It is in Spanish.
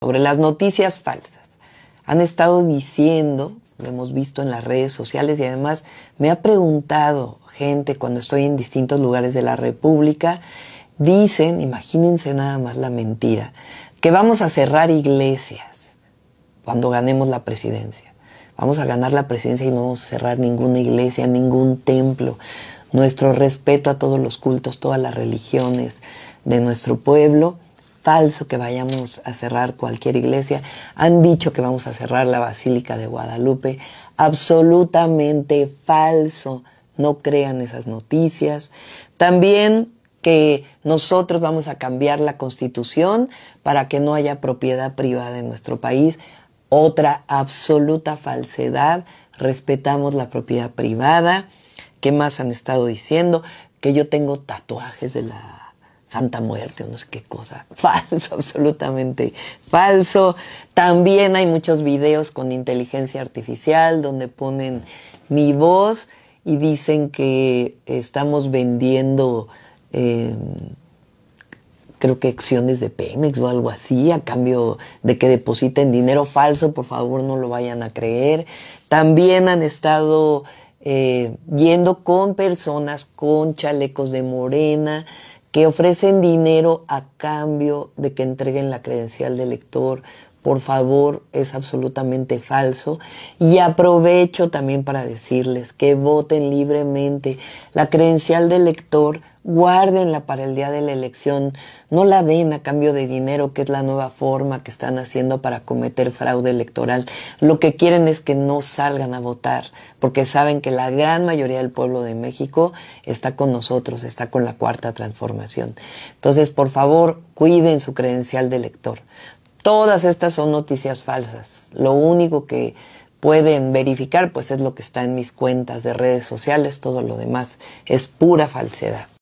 sobre las noticias falsas. Han estado diciendo, lo hemos visto en las redes sociales y además me ha preguntado gente cuando estoy en distintos lugares de la República, dicen, imagínense nada más la mentira, que vamos a cerrar iglesias cuando ganemos la presidencia. Vamos a ganar la presidencia y no vamos a cerrar ninguna iglesia, ningún templo. Nuestro respeto a todos los cultos, todas las religiones de nuestro pueblo falso que vayamos a cerrar cualquier iglesia. Han dicho que vamos a cerrar la Basílica de Guadalupe. Absolutamente falso. No crean esas noticias. También que nosotros vamos a cambiar la constitución para que no haya propiedad privada en nuestro país. Otra absoluta falsedad. Respetamos la propiedad privada. ¿Qué más han estado diciendo? Que yo tengo tatuajes de la Santa Muerte no sé qué cosa. Falso, absolutamente falso. También hay muchos videos con inteligencia artificial donde ponen mi voz y dicen que estamos vendiendo, eh, creo que acciones de Pemex o algo así, a cambio de que depositen dinero falso. Por favor, no lo vayan a creer. También han estado eh, yendo con personas con chalecos de morena que ofrecen dinero a cambio de que entreguen la credencial de lector. Por favor, es absolutamente falso. Y aprovecho también para decirles que voten libremente. La credencial de lector guárdenla para el día de la elección, no la den a cambio de dinero, que es la nueva forma que están haciendo para cometer fraude electoral. Lo que quieren es que no salgan a votar, porque saben que la gran mayoría del pueblo de México está con nosotros, está con la cuarta transformación. Entonces, por favor, cuiden su credencial de elector. Todas estas son noticias falsas. Lo único que pueden verificar, pues es lo que está en mis cuentas de redes sociales, todo lo demás es pura falsedad.